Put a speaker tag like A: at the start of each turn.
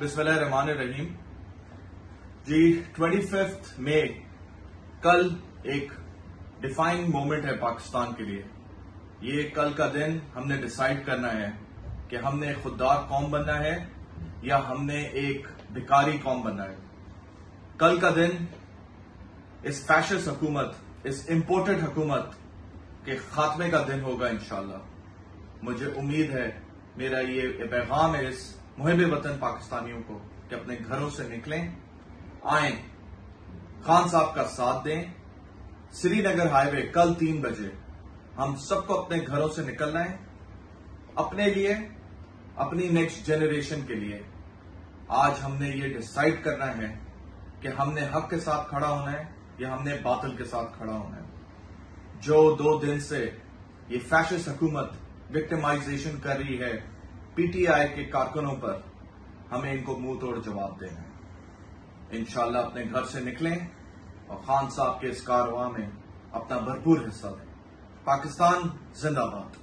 A: बिस्मिल्लाह रहीम ji twenty fifth May कल एक defying moment है पाकिस्तान के लिए। ये कल का दिन हमने डिसाइड करना है कि हमने खुददार कौम बनना है या हमने एक भिकारी कौम बनना है। कल का दिन इस फैशिस्ट हुकूमत, इस इम्पोर्टेड हुकूमत के खात्मे का दिन होगा इंशाला मुझे उम्मीद है, मेरा ये पैगाम है इस मुहिब वतन पाकिस्तानियों को कि अपने घरों से निकलें, आए, खान साहब का साथ दें। श्रीनगर हाईवे कल तीन बजे हम सबको अपने घरों से निकलना है, अपने लिए, अपनी नेक्स्ट जनरेशन के लिए। आज हमने ये डिसाइड करना है कि हमने हक के साथ खड़ा होना है या हमने बातिल के साथ खड़ा होना है। जो दो दिन से ये फैशिस्ट हुकूमत विक्टिमाइजेशन कर रही है पीटीआई के कारकुनों पर हमें इनको मुँह तोड़ जवाब देना है। इनशाला अपने घर से निकलें और खान साहब के इस कारवां में अपना भरपूर हिस्सा दें पाकिस्तान जिंदाबाद।